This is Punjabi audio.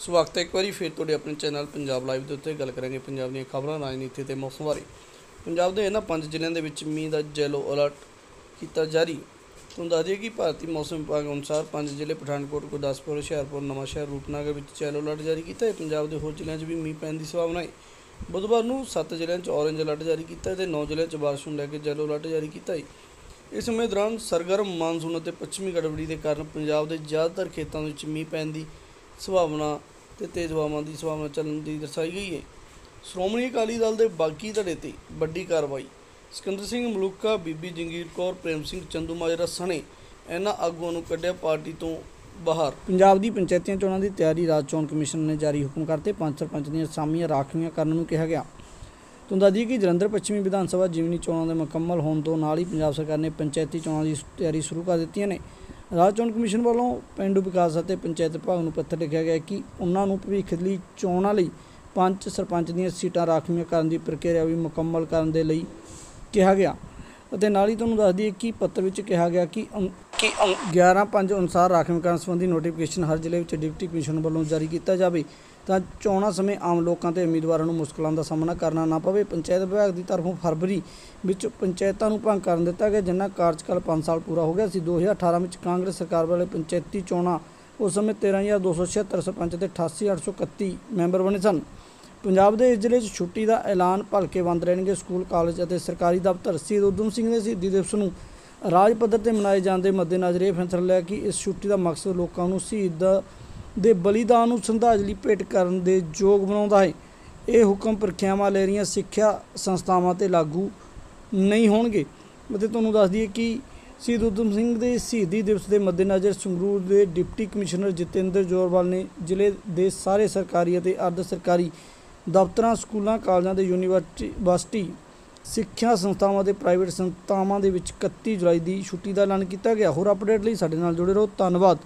ਸਵਾਗਤ ਹੈ ਇੱਕ ਵਾਰੀ ਫਿਰ ਤੁਹਾਡੇ ਆਪਣੇ ਚੈਨਲ ਪੰਜਾਬ ਲਾਈਵ ਦੇ ਉੱਤੇ ਗੱਲ ਕਰਾਂਗੇ ਪੰਜਾਬ ਦੀਆਂ ਖਬਰਾਂ, ਰਾਜਨੀਤੀ ਤੇ ਮੌਸਮ ਬਾਰੇ। ਪੰਜਾਬ ਦੇ ਇਹਨਾਂ ਪੰਜ ਜ਼ਿਲ੍ਹਿਆਂ ਦੇ ਵਿੱਚ ਮੀਂਹ ਦਾ ਜੈਲੋ ਅਲਰਟ ਕੀਤਾ ਜਾਰੀ। ਤੁਹਾਨੂੰ ਦੱਸ ਦਈਏ ਕਿ ਭਾਰਤੀ ਮੌਸਮ ਵਿਭਾਗ ਅਨੁਸਾਰ ਪੰਜ ਜ਼ਿਲ੍ਹੇ ਪਠਾਨਕੋਟ, ਗੁਰਦਾਸਪੁਰ, ਹੁਸ਼ਿਆਰਪੁਰ, ਨਵਾਂਸ਼ਹਿਰ, ਰੂਪਨਗਰ ਵਿੱਚ ਜੈਲੋ ਅਲਰਟ ਜਾਰੀ ਕੀਤਾ ਹੈ। ਪੰਜਾਬ ਦੇ ਹੋਰ ਜ਼ਿਲ੍ਹਿਆਂ 'ਚ ਵੀ ਮੀਂਹ ਪੈਣ ਦੀ ਸੰਭਾਵਨਾ ਹੈ। ਬੁੱਧਵਾਰ ਨੂੰ 7 ਜ਼ਿਲ੍ਹਿਆਂ 'ਚ ਔਰੇਂਜ ਅਲਰਟ ਜਾਰੀ ਕੀਤਾ ਹੈ ਤੇ 9 ਜ਼ਿਲ੍ਹਿਆਂ 'ਚ ਬਾਰਿਸ਼ ਨੂੰ ਲੈ ਕੇ ਜੈਲੋ ਅਲਰਟ ਜਾਰੀ ਕੀਤਾ ਹੈ। ਇਸ ਸਮੇਂ ਦੌਰਾਨ ਸਰਗਰਮ ਮਾਨਸੂਨ ਅਤੇ ਪੱਛਮੀ ਗੜਬੜੀ ਦੇ ਕਾਰਨ ਪੰਜਾਬ ਦੇ ਜ਼ਿਆਦਾਤਰ ਖੇਤਾਂ ਵਿੱਚ ਮੀਂਹ ਪੈਣ ਦੀ ਸੁਭਾਵਨਾ ਤੇ ਤੇਜ਼ ਹਵਾਵਾਂ ਦੀ ਸੰਭਾਵਨਾ ਚੱਲਣ ਦੀ ਦਰਸਾਈ ਗਈ ਹੈ। ਸ਼੍ਰੋਮਣੀ ਅਕਾਲੀ ਦਲ ਦੇ ਬਾਗੀ ਧੜੇ ਤੇ ਵੱਡੀ ਕਾਰਵਾਈ। ਸਿਕੰਦਰ ਸਿੰਘ ਮਲੂਕਾ, ਬੀਬੀ ਜੰਗੀਰ ਕੌਰ, ਪ੍ਰੇਮ ਸਿੰਘ ਚੰਦੂਮਾਜਰਾ ਸਣੇ ਇਹਨਾਂ ਆਗੂਆਂ ਨੂੰ ਕੱਢਿਆ ਪਾਰਟੀ ਤੋਂ ਬਾਹਰ। ਪੰਜਾਬ ਦੀ ਪੰਚਾਇਤੀਆਂ ਚੋਣਾਂ ਦੀ ਤਿਆਰੀ ਰਾਜ ਚੋਣ ਕਮਿਸ਼ਨ ਨੇ ਜਾਰੀ ਹੁਕਮ ਕਰਤੇ। ਪੰਜ ਸਰਪੰਚ ਦੀਆਂ ਅਸਾਮੀਆਂ ਰਾਖਵੀਆਂ ਕਰਨ ਨੂੰ ਕਿਹਾ ਗਿਆ। ਤੁਹਾਨੂੰ ਦੱਸ ਕਿ ਜਲੰਧਰ ਪੱਛਮੀ ਵਿਧਾਨ ਸਭਾ ਜਿਮਨੀ ਚੋਣਾਂ ਦੇ ਮੁਕੰਮਲ ਹੋਣ ਤੋਂ ਨਾਲ ਹੀ ਪੰਜਾਬ ਸਰਕਾਰ ਨੇ ਪੰਚਾਇਤੀ ਚੋਣਾਂ ਦੀ ਤਿਆਰੀ ਸ਼ੁਰੂ ਕਰ ਦਿੱਤੀਆਂ ਨੇ। ਰਾਜ ਚੋਣ ਕਮਿਸ਼ਨ ਵੱਲੋਂ ਪਿੰਡੂ ਵਿਕਾਸ ਅਤੇ ਪੰਚਾਇਤ ਵਿਭਾਗ ਨੂੰ ਪੱਤਰ ਲਿਖਿਆ ਗਿਆ ਕਿ ਉਹਨਾਂ ਨੂੰ ਭਵਿੱਖ ਲਈ ਚੋਣਾਂ ਲਈ ਪੰਚ ਸਰਪੰਚ ਦੀਆਂ ਸੀਟਾਂ ਰਾਖਵੀਆਂ ਕਰਨ ਦੀ ਪ੍ਰਕਿਰਿਆ ਵੀ ਮੁਕੰਮਲ ਕਰਨ ਦੇ ਲਈ ਕਿਹਾ ਗਿਆ। ਅਤੇ ਨਾਲ ਹੀ ਤੁਹਾਨੂੰ ਦੱਸ ਦਈਏ ਕਿ ਪੱਤਰ ਵਿੱਚ ਕਿਹਾ ਗਿਆ ਕਿ ਅੰ- ਕਿ 11/5 ਅਨੁਸਾਰ ਰਾਖਵੀਕਰਨ ਸੰਬੰਧੀ ਨੋਟੀਫਿਕੇਸ਼ਨ ਹਰ ਜ਼ਿਲ੍ਹੇ ਵਿੱਚ ਡਿਪਟੀ ਕਮਿਸ਼ਨ ਵੱਲੋਂ ਜਾਰੀ ਕੀਤਾ ਜਾਵੇ। ਤਾਂ ਚੋਣਾਂ ਸਮੇਂ ਆਮ ਲੋਕਾਂ ਤੇ ਉਮੀਦਵਾਰਾਂ ਨੂੰ ਮੁਸ਼ਕਲਾਂ ਦਾ ਸਾਹਮਣਾ ਕਰਨਾ ਨਾ ਪਵੇ। ਪੰਚਾਇਤ ਵਿਭਾਗ ਦੀ ਤਰਫੋਂ ਫਰਵਰੀ ਵਿੱਚ ਪੰਚਾਇਤਾਂ ਨੂੰ ਭੰਗ ਕਰਨ ਦਿੱਤਾ ਗਿਆ ਜਿਨ੍ਹਾਂ ਕਾਰਜਕਾਲ 5 ਸਾਲ ਪੂਰਾ ਹੋ ਗਿਆ ਸੀ। 2018 ਵਿੱਚ ਕਾਂਗਰਸ ਸਰਕਾਰ ਵਾਲੇ ਪੰਚਾਇਤੀ ਚੋਣਾਂ ਉਸ ਸਮੇਂ 13276 ਸਰਪੰਚ ਤੇ 88831 ਮੈਂਬਰ ਬਣੇ ਸਨ। ਪੰਜਾਬ ਦੇ ਇਸ ਜ਼ਿਲ੍ਹੇ 'ਚ ਛੁੱਟੀ ਦਾ ਐਲਾਨ ਭਲਕੇ ਬੰਦ ਰਹਿਣਗੇ ਸਕੂਲ, ਕਾਲਜ ਅਤੇ ਸਰਕਾਰੀ ਦਫ਼ਤਰ। ਸ਼ਹੀਦ ਊਧਮ ਸਿੰਘ ਦੇ ਸ਼ਹੀਦੀ ਦਿਵਸ ਨੂੰ ਰਾਜ ਪੱਧਰ ਤੇ ਮਨਾਏ ਜਾਣ ਦੇ ਮੱਦੇਨਜ਼ਰ ਇਹ ਫੈਸਲਾ ਲਿਆ ਕਿ ਇਸ ਛੁੱਟੀ ਦਾ ਮਕਸਦ ਲੋਕਾਂ ਨੂੰ ਸ਼ਹੀਦ ਦੇ ਬਲੀਦਾਨ ਨੂੰ ਸ਼ਰਧਾਂਜਲੀ ਭੇਟ ਕਰਨ ਦੇ ਯੋਗ ਬਣਾਉਂਦਾ ਹੈ। ਇਹ ਹੁਕਮ ਪ੍ਰੀਖਿਆਵਾਂ ਲੈ ਰਹੀਆਂ ਸਿੱਖਿਆ ਸੰਸਥਾਵਾਂ ਤੇ ਲਾਗੂ ਨਹੀਂ ਹੋਣਗੇ। ਅਤੇ ਤੁਹਾਨੂੰ ਦੱਸ ਦਈਏ ਕਿ ਸ਼ਹੀਦ ਊਧਮ ਸਿੰਘ ਦੇ ਸ਼ਹੀਦੀ ਦਿਵਸ ਦੇ ਮੱਦੇਨਜ਼ਰ ਸੰਗਰੂਰ ਦੇ ਡਿਪਟੀ ਕਮਿਸ਼ਨਰ ਜਤਿੰਦਰ ਜੋਰਵਾਲ ਨੇ ਜ਼ਿਲ੍ਹੇ ਦੇ ਸਾਰੇ ਸਰਕਾਰੀ ਅਤੇ ਅਰਧ ਸਰਕਾਰੀ ਦਫ਼ਤਰਾਂ, ਸਕੂਲਾਂ, ਕਾਲਜਾਂ ਤੇ ਯੂਨੀਵਰਸਿਟੀ ਸਿੱਖਿਆ ਸੰਸਥਾਵਾਂ ਤੇ ਪ੍ਰਾਈਵੇਟ ਸੰਸਥਾਵਾਂ ਦੇ ਵਿੱਚ 31 ਜੁਲਾਈ ਦੀ ਛੁੱਟੀ ਦਾ ਐਲਾਨ ਕੀਤਾ ਗਿਆ। ਹੋਰ ਅਪਡੇਟ ਲਈ ਸਾਡੇ ਨਾਲ ਜੁੜੇ ਰਹੋ। ਧੰਨਵਾਦ।